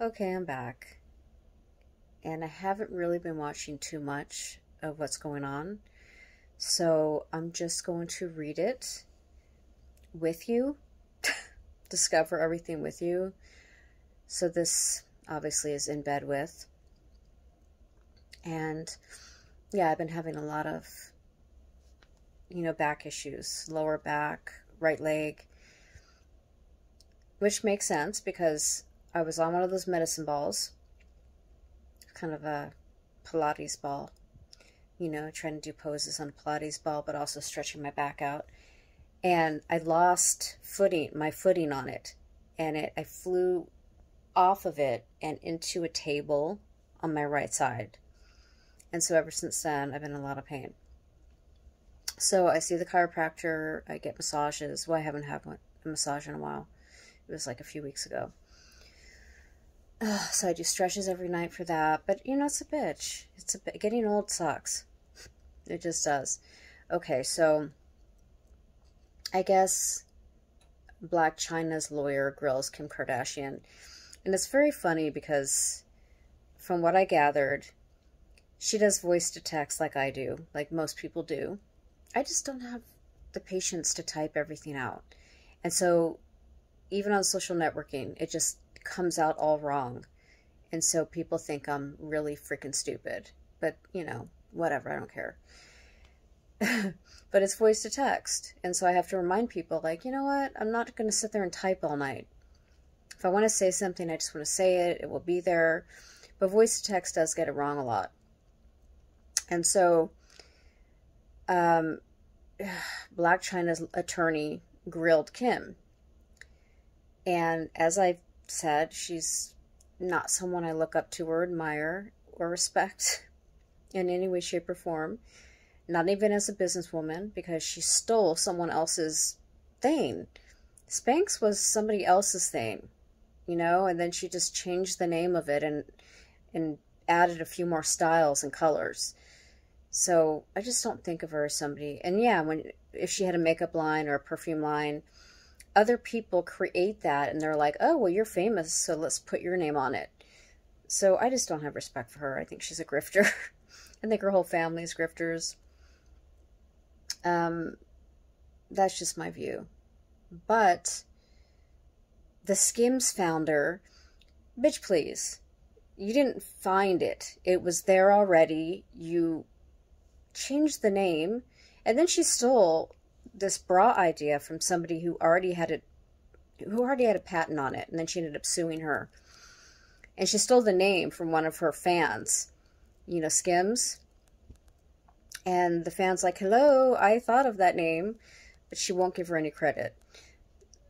Okay, I'm back. And I haven't really been watching too much of what's going on. So I'm just going to read it with you, discover everything with you. So this obviously is in bed with. And yeah, I've been having a lot of, you know, back issues, lower back, right leg, which makes sense because I was on one of those medicine balls, kind of a Pilates ball, you know, trying to do poses on a Pilates ball, but also stretching my back out. And I lost footing, my footing on it. And it, I flew off of it and into a table on my right side. And so ever since then, I've been in a lot of pain. So I see the chiropractor, I get massages. Well, I haven't had one, a massage in a while. It was like a few weeks ago. Uh, so I do stretches every night for that. But, you know, it's a bitch. It's a bit, getting old sucks. It just does. Okay, so I guess Blac Chyna's lawyer grills Kim Kardashian. And it's very funny because from what I gathered, she does voice to text like I do, like most people do. I just don't have the patience to type everything out. And so even on social networking, it just comes out all wrong. And so people think I'm really freaking stupid. But, you know, whatever, I don't care. but it's voice to text. And so I have to remind people, like, you know what? I'm not going to sit there and type all night. If I want to say something, I just want to say it. It will be there. But voice to text does get it wrong a lot. And so, um, Blac Chyna's attorney grilled Kim. And as I said, she's not someone I look up to or admire or respect in any way, shape, or form. Not even as a businesswoman, because she stole someone else's thing. Spanx was somebody else's thing, you know, and then she just changed the name of it and and added a few more styles and colors. So I just don't think of her as somebody. And yeah, when if she had a makeup line or a perfume line, other people create that and they're like, oh, well, you're famous, so let's put your name on it. So I just don't have respect for her. I think she's a grifter. I think her whole family is grifters. Um, that's just my view. But the Skims founder, bitch, please. You didn't find it. It was there already. You changed the name, and then she stole this bra idea from somebody who already had it, who already had a patent on it, and then she ended up suing her. And she stole the name from one of her fans, you know, Skims. And the fan's like, hello, I thought of that name, but she won't give her any credit.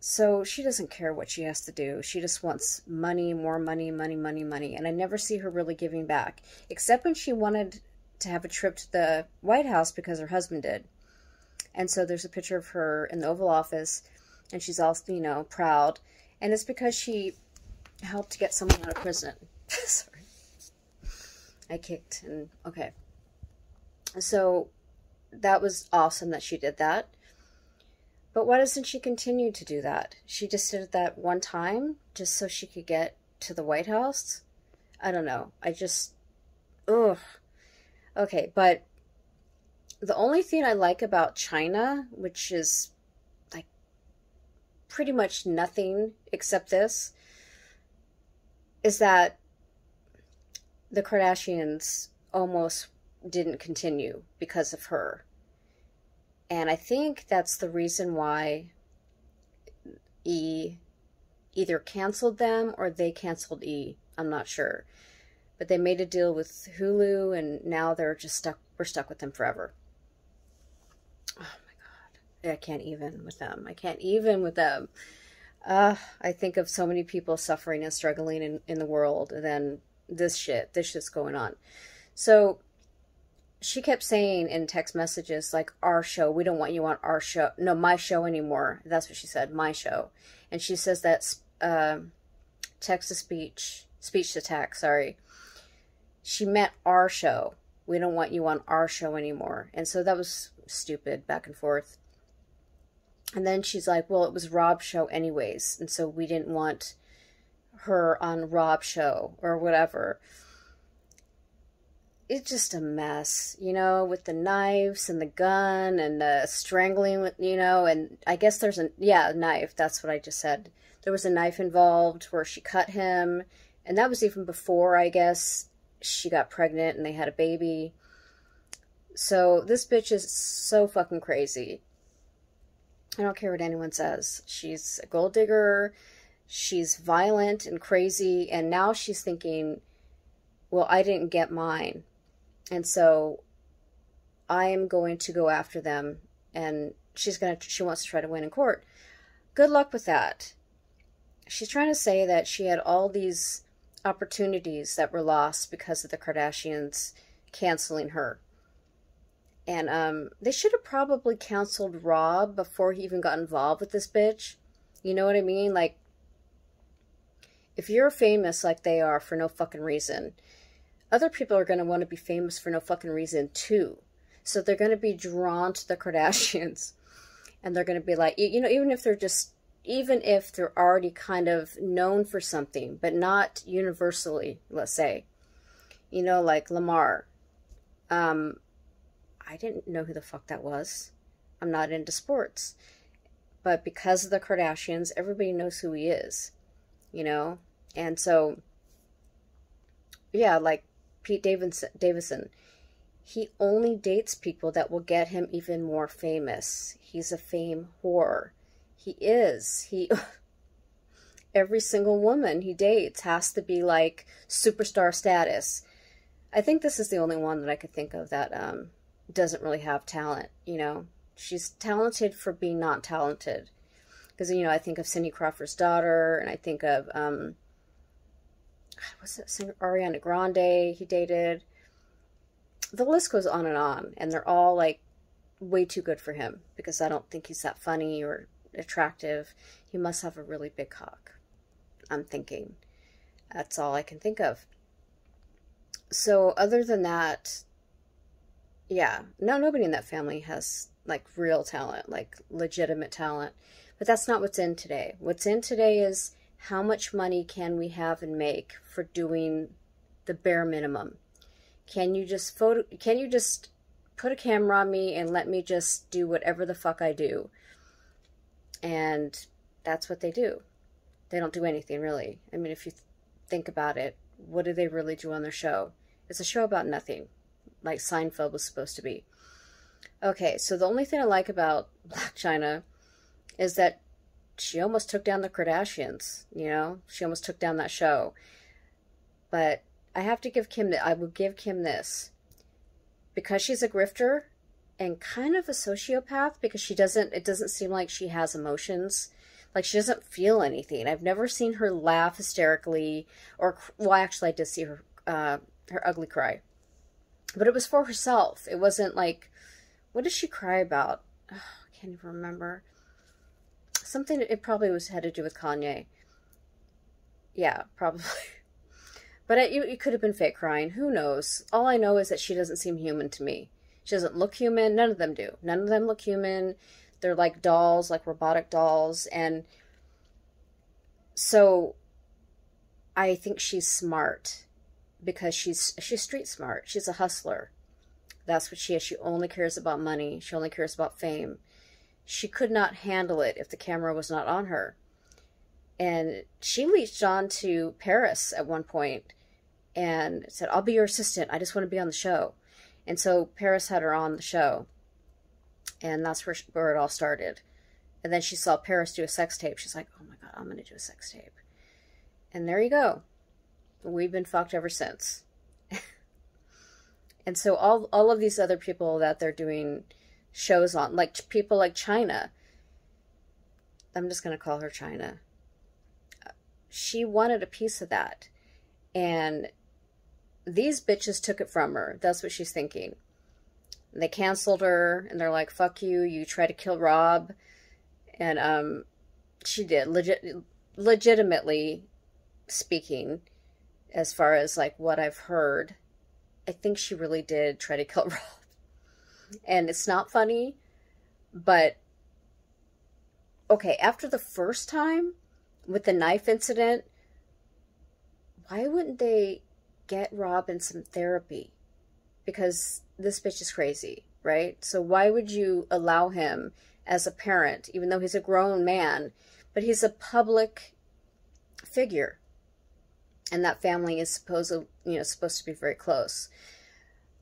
So she doesn't care what she has to do. She just wants money, more money, money, money, money. And I never see her really giving back, except when she wanted to have a trip to the White House because her husband did. And so there's a picture of her in the Oval Office, and she's also, you know, proud. And it's because she helped get someone out of prison. Sorry. I kicked and okay. So that was awesome that she did that. But why doesn't she continue to do that? She just did that one time just so she could get to the White House? I don't know. I just ugh. Okay, but the only thing I like about Chyna, which is like pretty much nothing except this, is that the Kardashians almost didn't continue because of her. And I think that's the reason why E either canceled them or they canceled E. I'm not sure. But they made a deal with Hulu and now they're just stuck we're stuck with them forever. Oh my god. I can't even with them. I can't even with them. Uh, I think of so many people suffering and struggling in, in the world, and then this shit, this shit's going on. So she kept saying in text messages, like, our show, we don't want you on our show. No, my show anymore. That's what she said, my show. And she says that uh, text to speech, speech to text, sorry. She meant our show. We don't want you on our show anymore. And so that was stupid, back and forth. And then she's like, well, it was Rob's show anyways. And so we didn't want her on Rob's show or whatever. It's just a mess, you know, with the knives and the gun and the strangling, you know, and I guess there's a, yeah, knife. That's what I just said. There was a knife involved where she cut him, and that was even before, I guess, she got pregnant and they had a baby. So this bitch is so fucking crazy. I don't care what anyone says. She's a gold digger. She's violent and crazy. And now she's thinking, well, I didn't get mine. And so I am going to go after them. And she's going to, she wants to try to win in court. Good luck with that. She's trying to say that she had all these opportunities that were lost because of the Kardashians canceling her. And um, they should have probably counseled Rob before he even got involved with this bitch. You know what I mean? Like, if you're famous like they are for no fucking reason, other people are going to want to be famous for no fucking reason too. So they're going to be drawn to the Kardashians. And they're going to be like, you know, even if they're just, even if they're already kind of known for something, but not universally, let's say. You know, like Lamar. Um, I didn't know who the fuck that was. I'm not into sports. But because of the Kardashians, everybody knows who he is, you know? And so, yeah, like Pete Davidson, Davidson, he only dates people that will get him even more famous. He's a fame whore. He is. He. Every single woman he dates has to be like superstar status. I think this is the only one that I could think of that um, doesn't really have talent, you know. She's talented for being not talented. Because, you know, I think of Cindy Crawford's daughter, and I think of, um, what's singer? Ariana Grande he dated. The list goes on and on, and they're all, like, way too good for him, because I don't think he's that funny or attractive. He must have a really big cock, I'm thinking. That's all I can think of. So, other than that, yeah, no, nobody in that family has like real talent, like legitimate talent. But that's not what's in today. What's in today is how much money can we have and make for doing the bare minimum? Can you just photo can you just put a camera on me and let me just do whatever the fuck I do? And that's what they do. They don't do anything really. I mean, if you th think about it, what do they really do on their show? It's a show about nothing like Seinfeld was supposed to be. Okay, so the only thing I like about Blac Chyna is that she almost took down the Kardashians, you know? She almost took down that show. But I have to give Kim that I will give Kim this. Because she's a grifter and kind of a sociopath because she doesn't it doesn't seem like she has emotions. Like she doesn't feel anything. I've never seen her laugh hysterically or well actually I did see her uh her ugly cry but it was for herself. It wasn't like, what did she cry about? Oh, I can't even remember. Something, it probably was had to do with Kanye. Yeah, probably. But it, it could have been fake crying. Who knows? All I know is that she doesn't seem human to me. She doesn't look human. None of them do. None of them look human. They're like dolls, like robotic dolls. And so I think she's smart because she's she's street smart. She's a hustler. That's what she is. She only cares about money. She only cares about fame. She could not handle it if the camera was not on her. And she reached on to Paris at one point and said, I'll be your assistant. I just want to be on the show. And so Paris had her on the show. And that's where, where it all started. And then she saw Paris do a sex tape. She's like, oh my God, I'm going to do a sex tape. And there you go we've been fucked ever since. and so all all of these other people that they're doing shows on, like people like Chyna. I'm just gonna call her Chyna. She wanted a piece of that, and these bitches took it from her. That's what she's thinking. They canceled her, and they're like, "Fuck you! You try to kill Rob," and um, she did legit, legitimately speaking as far as like what I've heard, I think she really did try to kill Rob. And it's not funny, but okay, after the first time with the knife incident, why wouldn't they get Robin some therapy? Because this bitch is crazy, right? So why would you allow him as a parent, even though he's a grown man, but he's a public figure? And that family is supposed to, you know, supposed to be very close.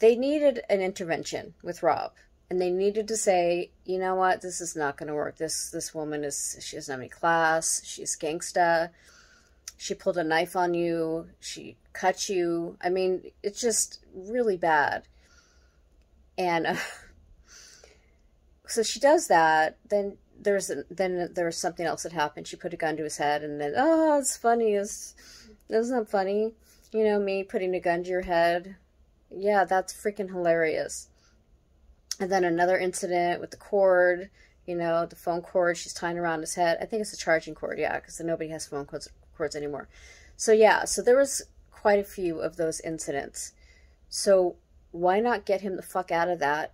They needed an intervention with Rob and they needed to say, you know what, this is not going to work. This this woman is she doesn't have any class. She's gangsta. She pulled a knife on you. She cut you. I mean, it's just really bad. And uh, so she does that. Then there's then there's something else that happened. She put a gun to his head, and then oh, it's funny. It's isn't that funny? You know, me putting a gun to your head. Yeah, that's freaking hilarious. And then another incident with the cord, you know, the phone cord she's tying around his head. I think it's a charging cord, yeah, because nobody has phone cords, cords anymore. So yeah, so there was quite a few of those incidents. So why not get him the fuck out of that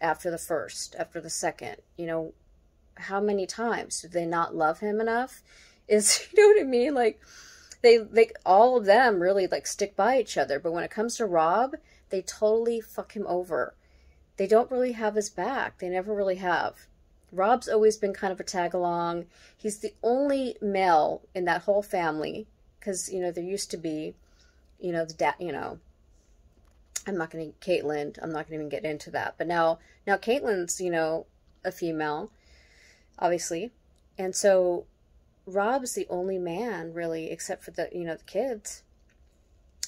after the first, after the second? You know, how many times did they not love him enough? Is you know what I mean? Like they they all of them really like stick by each other, but when it comes to Rob, they totally fuck him over they don't really have his back. They never really have. Rob's always been kind of a tag along. He's the only male in that whole family because you know there used to be, you know the dad. You know, I'm not going to Caitlyn. I'm not going to even get into that. But now now Caitlyn's you know a female, obviously, and so Rob's the only man really, except for the you know the kids,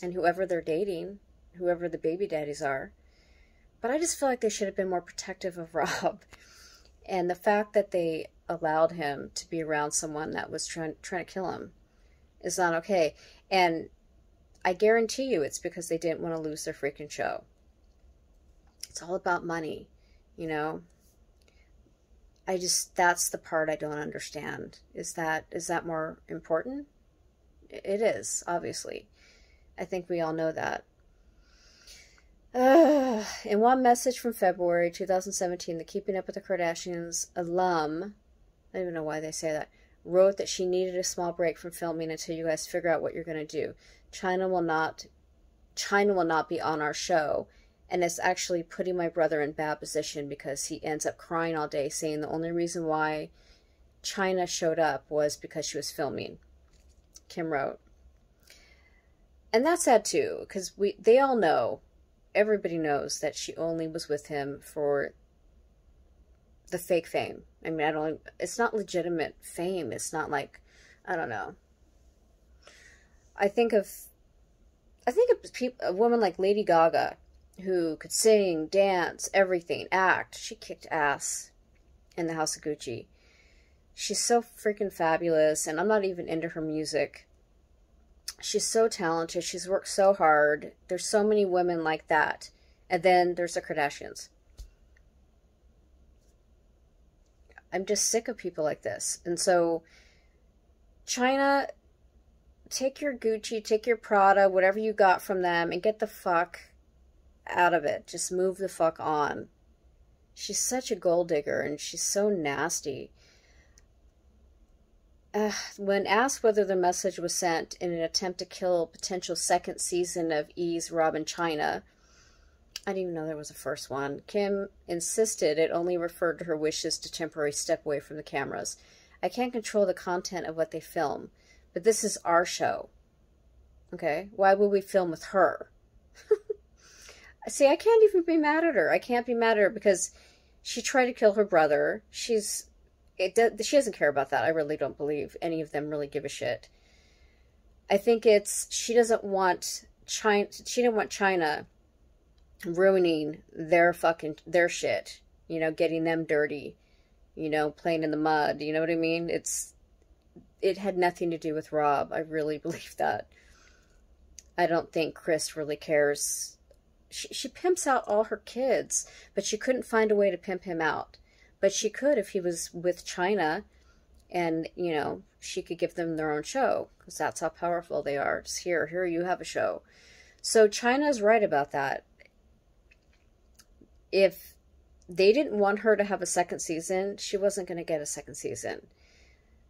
and whoever they're dating, whoever the baby daddies are. But I just feel like they should have been more protective of Rob. And the fact that they allowed him to be around someone that was trying trying to kill him is not okay. And I guarantee you it's because they didn't want to lose their freaking show. It's all about money, you know? I just that's the part I don't understand. Is that is that more important? It is, obviously. I think we all know that. In one message from February 2017, the Keeping Up with the Kardashians alum, I don't even know why they say that, wrote that she needed a small break from filming until you guys figure out what you're going to do. Chyna will not Chyna will not be on our show and it's actually putting my brother in bad position because he ends up crying all day saying the only reason why Chyna showed up was because she was filming. Kim wrote. And that's sad too, because we they all know everybody knows that she only was with him for the fake fame. I mean, I don't, it's not legitimate fame. It's not like, I don't know. I think of, I think of people, a woman like Lady Gaga who could sing, dance, everything, act. She kicked ass in the House of Gucci. She's so freaking fabulous, and I'm not even into her music she's so talented. She's worked so hard. There's so many women like that. And then there's the Kardashians. I'm just sick of people like this. And so, Chyna, take your Gucci, take your Prada, whatever you got from them, and get the fuck out of it. Just move the fuck on. She's such a gold digger and she's so nasty. Uh, when asked whether the message was sent in an attempt to kill potential second season of E's Robin Chyna, I didn't even know there was a first one. Kim insisted it only referred to her wishes to temporarily step away from the cameras. I can't control the content of what they film, but this is our show. Okay? Why would we film with her? See, I can't even be mad at her. I can't be mad at her because she tried to kill her brother. She's it does, she doesn't care about that. I really don't believe any of them really give a shit. I think it's she doesn't want Chyna. She didn't want Chyna ruining their fucking their shit. You know, getting them dirty. You know, playing in the mud. You know what I mean? It's it had nothing to do with Rob. I really believe that. I don't think Kris really cares. She, she pimps out all her kids, but she couldn't find a way to pimp him out. But she could if he was with Chyna and, you know, she could give them their own show because that's how powerful they are. Here, here, you have a show. So Chyna's right about that. If they didn't want her to have a second season, she wasn't going to get a second season.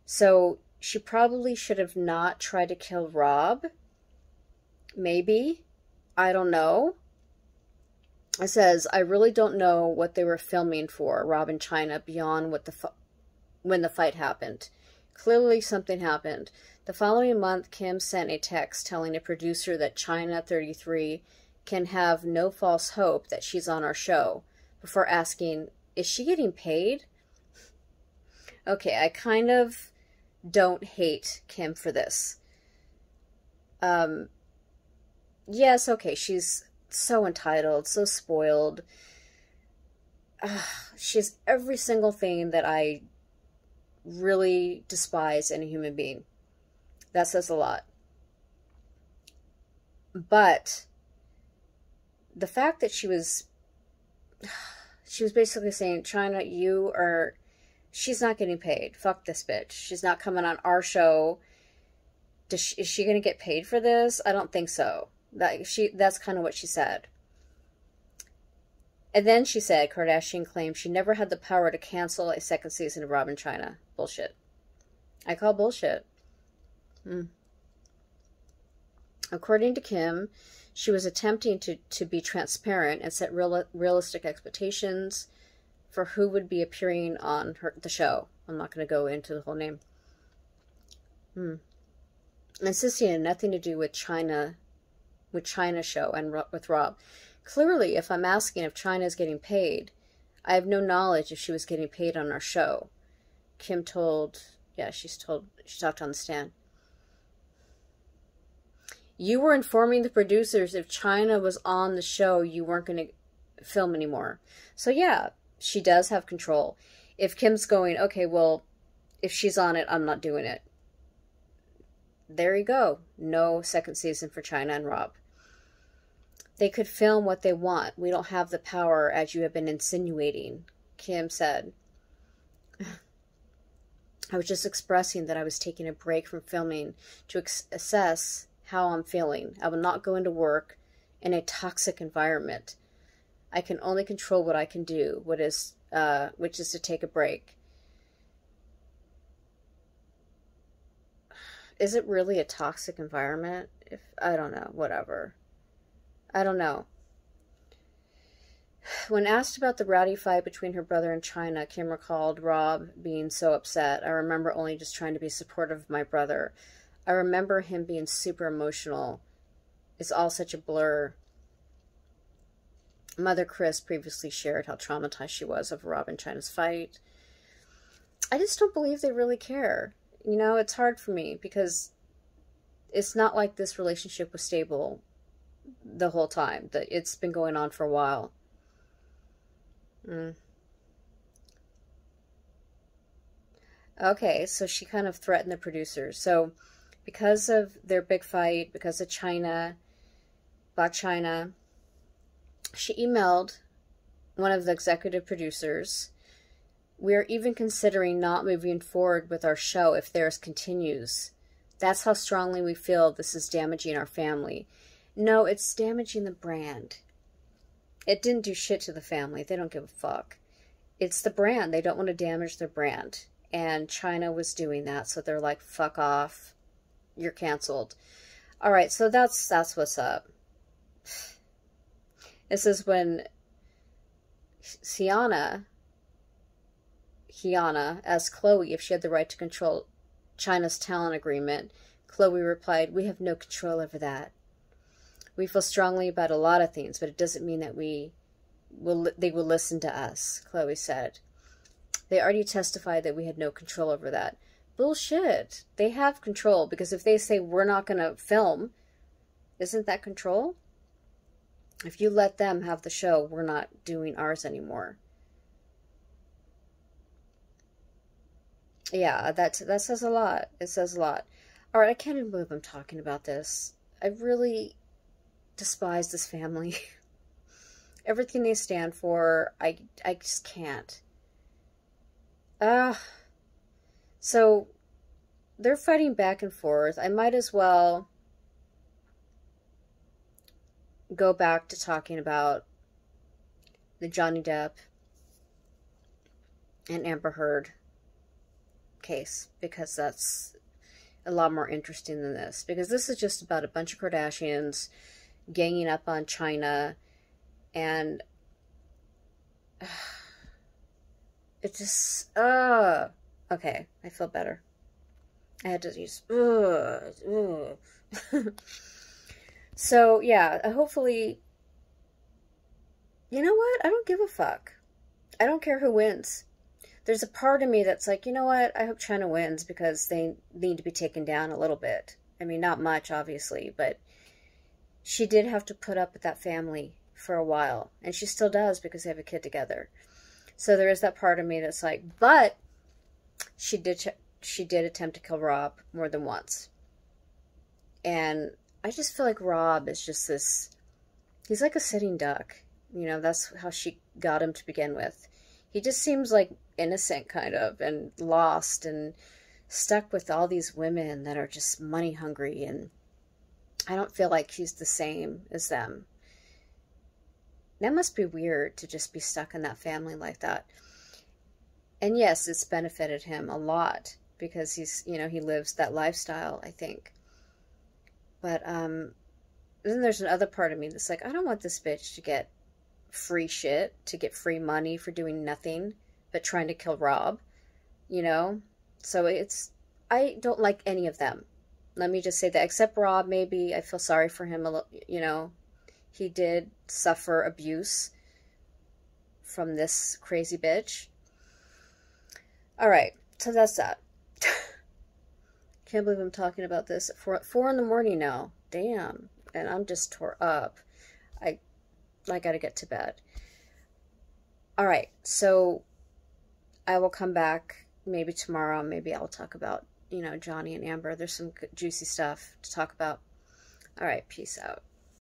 So she probably should have not tried to kill Rob. Maybe. I don't know. It says, I really don't know what they were filming for, Rob and Chyna, beyond what the when the fight happened. Clearly, something happened. The following month, Kim sent a text telling a producer that Chyna 33 can have no false hope that she's on our show before asking, Is she getting paid? Okay, I kind of don't hate Kim for this. Um, yes, okay, she's so entitled, so spoiled. Uh, she has every single thing that I really despise in a human being. That says a lot. But the fact that she was she was basically saying, Chyna, you are she's not getting paid. Fuck this bitch. She's not coming on our show. She, is she going to get paid for this? I don't think so. That she that's kind of what she said. And then she said Kardashian claimed she never had the power to cancel a second season of Rob & Chyna. Bullshit. I call bullshit. Hmm. According to Kim, she was attempting to, to be transparent and set real, realistic expectations for who would be appearing on her, the show. I'm not going to go into the whole name. Hmm. Insisting had nothing to do with Chyna, with Chyna show and with Rob. Clearly, if I'm asking if Chyna is getting paid, I have no knowledge if she was getting paid on our show. Kim told, yeah, she's told, she talked on the stand. You were informing the producers if Chyna was on the show, you weren't going to film anymore. So, yeah, she does have control. If Kim's going, okay, well, if she's on it, I'm not doing it. There you go. No second season for Chyna and Rob. They could film what they want. We don't have the power, as you have been insinuating, Kim said. I was just expressing that I was taking a break from filming to assess how I'm feeling. I will not go into work in a toxic environment. I can only control what I can do, what is, uh, which is to take a break. Is it really a toxic environment? If I don't know, whatever. I don't know. When asked about the rowdy fight between her brother and Chyna, Kim recalled Rob being so upset. I remember only just trying to be supportive of my brother. I remember him being super emotional. It's all such a blur. Mother Kris previously shared how traumatized she was over Rob and Chyna's fight. I just don't believe they really care. You know, it's hard for me because it's not like this relationship was stable the whole time. That it's been going on for a while. Mm. Okay, so she kind of threatened the producers. So because of their big fight, because of Chyna, Blac Chyna, she emailed one of the executive producers. We are even considering not moving forward with our show if theirs continues. That's how strongly we feel this is damaging our family. No, it's damaging the brand. It didn't do shit to the family. They don't give a fuck. It's the brand. They don't want to damage their brand. And Chyna was doing that, so they're like, fuck off. You're canceled. All right, so that's that's what's up. This is when Sienna, Hiana asked Khloé if she had the right to control Chyna's talent agreement. Khloé replied, We have no control over that. We feel strongly about a lot of things, but it doesn't mean that we will they will listen to us, Khloé said. They already testified that we had no control over that. Bullshit. They have control because if they say we're not going to film, isn't that control? If you let them have the show, we're not doing ours anymore. Yeah, that that says a lot. It says a lot. All right, I can't even believe I'm talking about this. I really despise this family. Everything they stand for, I I just can't. Uh, so they're fighting back and forth. I might as well go back to talking about the Johnny Depp and Amber Heard case because that's a lot more interesting than this because this is just about a bunch of Kardashians ganging up on Chyna and uh, it just uh okay, I feel better. I had to use uh, uh. so yeah, hopefully you know what? I don't give a fuck. I don't care who wins. There's a part of me that's like, you know what? I hope Chyna wins because they need to be taken down a little bit. I mean, not much, obviously, but she did have to put up with that family for a while. And she still does because they have a kid together. So there is that part of me that's like, but she did she did attempt to kill Rob more than once. And I just feel like Rob is just this he's like a sitting duck. You know, that's how she got him to begin with. He just seems like innocent, kind of, and lost and stuck with all these women that are just money hungry. And I don't feel like he's the same as them. That must be weird to just be stuck in that family like that. And yes, it's benefited him a lot because he's, you know, he lives that lifestyle, I think. But um, then there's another part of me that's like, I don't want this bitch to get free shit, to get free money for doing nothing but trying to kill Rob, you know? So it's, I don't like any of them. Let me just say that, except Rob, maybe I feel sorry for him, a little, you know? He did suffer abuse from this crazy bitch. All right, so that's that. Can't believe I'm talking about this at four, four in the morning now. Damn. And I'm just tore up. I I got to get to bed. All right, so I will come back maybe tomorrow. Maybe I'll talk about, you know, Johnny and Amber. There's some juicy stuff to talk about. All right, peace out.